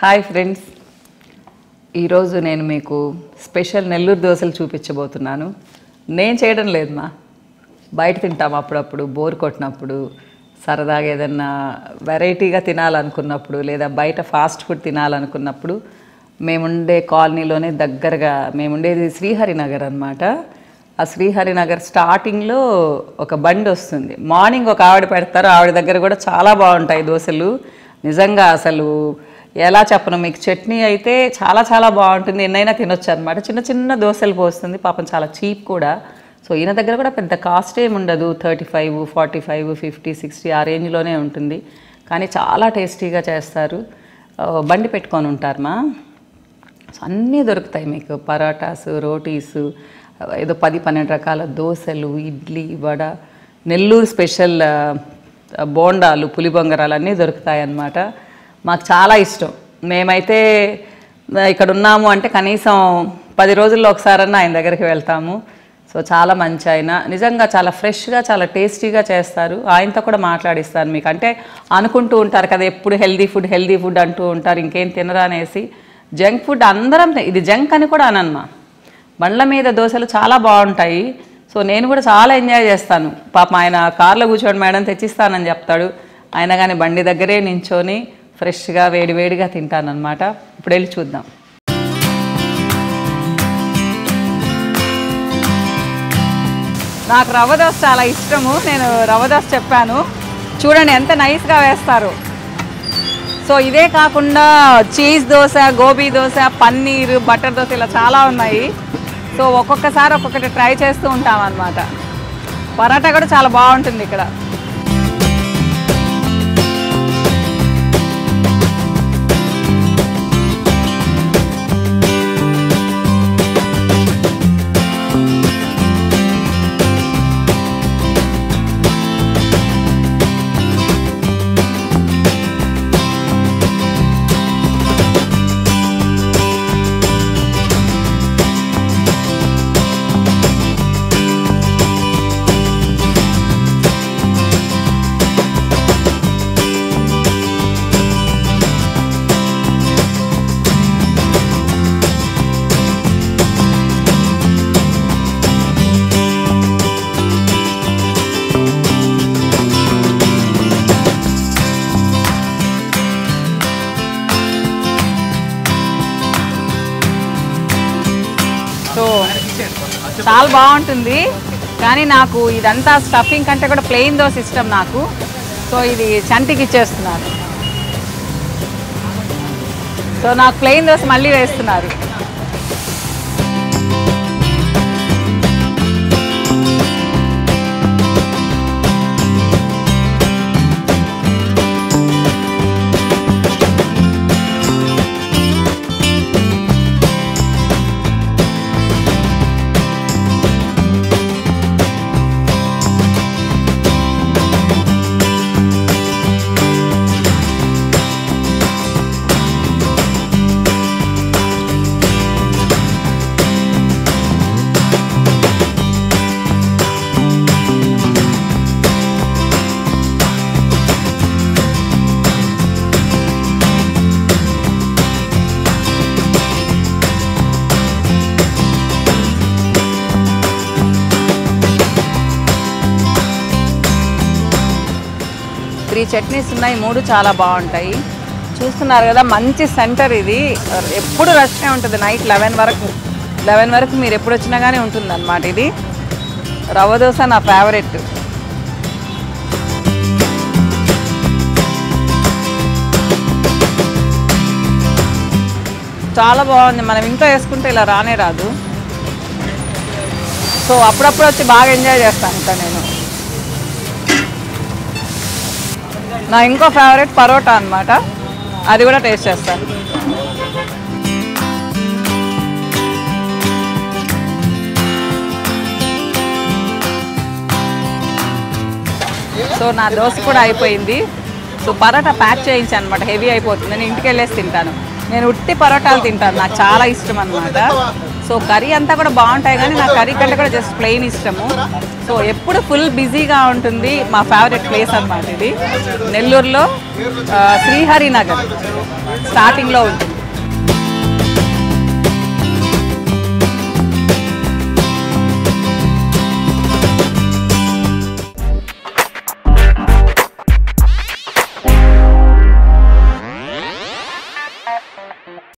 Hi friends. ఈరోజు నేను మీకు స్పెషల్ నెల్లూరు దోశలు చూపించబోతున్నాను. నేను చేయడం లేదు మా. బయట తింటాం అప్పుడప్పుడు బోర్ కొట్టినప్పుడు సరదాగా ఏదన్నా వెరైటీగా తినాలనుకున్నప్పుడు లేదా బయట ఫాస్ట్ ఫుడ్ తినాలనుకున్నప్పుడు మేముండే కాలనీలోనే దగ్గరగా మేముండేది శ్రీహరినగర్ అనమాట ఆ శ్రీహరినగర్ స్టార్టింగ్లో ఒక బండి వస్తుంది. మార్నింగ్ ఒక ఆవిడ పెడతారు ఆవిడ దగ్గర కూడా చాలా బాగుంటాయి దోశలు. నిజంగా అసలు ఎలా చెప్పను మీకు చట్నీ అయితే చాలా చాలా బాగుంటుంది. ఎన్నైనా తినొచ్చు అనమాట చిన్న చిన్న దోశలు పోస్తుంది. పాపం చాలా చీప్ కూడా. సో ఈయన దగ్గర కూడా పెద్ద కాస్ట్ ఏమి ఉండదు. Thirty five forty five fifty sixty ఆ రేంజ్లోనే ఉంటుంది. కానీ చాలా టేస్టీగా చేస్తారు. బండి పెట్టుకొని ఉంటారు మా. సో అన్నీ దొరుకుతాయి మీకు. పరాటాస్ రోటీస్ ఏదో పది పన్నెండు రకాల దోశలు ఇడ్లీ వడ నెల్లూరు స్పెషల్ బోండాలు పులిబొంగరాలు అన్నీ దొరుకుతాయి అన్నమాట. మాకు చాలా ఇష్టం. మేమైతే ఇక్కడ ఉన్నాము అంటే కనీసం పది రోజుల్లో ఒకసారన్నా ఆయన దగ్గరికి వెళ్తాము. సో చాలా మంచి ఆయన. నిజంగా చాలా ఫ్రెష్గా చాలా టేస్టీగా చేస్తారు. ఆయనతో కూడా మాట్లాడిస్తాను మీకు. అంటే అనుకుంటూ ఉంటారు కదా ఎప్పుడు హెల్దీ ఫుడ్ హెల్దీ ఫుడ్ అంటూ ఉంటారు ఇంకేం తినరా అనేసి. జంక్ ఫుడ్ అందరం ఇది జంక్ అని కూడా అనన్మా బండ్ల మీద దోశలు చాలా బాగుంటాయి. సో నేను కూడా చాలా ఎంజాయ్ చేస్తాను. పాపం ఆయన కార్లో కూర్చోండి మేడం తెచ్చిస్తానని చెప్తాడు. ఆయన కానీ బండి దగ్గరే నించొని ఫ్రెష్గా వేడివేడిగా తింటానన్నమాట. ఇప్పుడు వెళ్ళి చూద్దాం. నాకు రవ్వ చాలా ఇష్టము. నేను రవ్వదోస చెప్పాను. చూడండి ఎంత నైస్గా వేస్తారు. సో ఇదే కాకుండా చీజ్ దోశ గోబీ దోశ పన్నీరు బటర్ దోశ ఇలా చాలా ఉన్నాయి. సో ఒక్కొక్కసారి ఒక్కొక్కటి ట్రై చేస్తూ ఉంటాం అన్నమాట పరాటా కూడా చాలా బాగుంటుంది ఇక్కడ. చాలా బాగుంటుంది. కానీ నాకు ఇదంతా స్టఫింగ్ కంటే కూడా ప్లెయిన్ దోశ ఇష్టం నాకు. సో ఇది చంటికి ఇచ్చేస్తున్నారు. సో నాకు ప్లెయిన్ దోశ మళ్ళీ వేస్తున్నారు. త్రీ చట్నీస్ ఉన్నాయి మూడు చాలా బాగుంటాయి. చూస్తున్నారు కదా మంచి సెంటర్ ఇది. ఎప్పుడు రష్నే ఉంటుంది నైట్ లెవెన్ వరకు. లెవెన్ వరకు మీరు ఎప్పుడు వచ్చినా కానీ ఉంటుంది అనమాట ఇది. రవ్వ దోశ నా ఫేవరెట్. చాలా బాగుంది మనం ఇంట్లో వేసుకుంటే ఇలా రానే రాదు. సో అప్పుడప్పుడు వచ్చి బాగా ఎంజాయ్ చేస్తాను ఇంకా నేను. నా ఇంకో ఫేవరెట్ పరోటా అనమాట అది కూడా టేస్ట్ చేస్తాను సో నా దోశ కూడా అయిపోయింది. సో పరోటా ప్యాక్ చేయించాను అనమాట హెవీ అయిపోతుంది. నేను ఇంటికి వెళ్ళేసి తింటాను. నేను ఉట్టి పరోటాలు తింటాను. నాకు చాలా ఇష్టం అనమాట సో కర్రీ అంతా కూడా బాగుంటాయి కానీ నా కర్రీ కంటే కూడా జస్ట్ ప్లెయిన్ ఇష్టము. సో ఎప్పుడు ఫుల్ బిజీగా ఉంటుంది మా ఫేవరెట్ ప్లేస్ అన్నమాట ఇది. నెల్లూరులో శ్రీహరినగర్ శ్రీహరి నగర్ స్టార్టింగ్లో ఉంటుంది.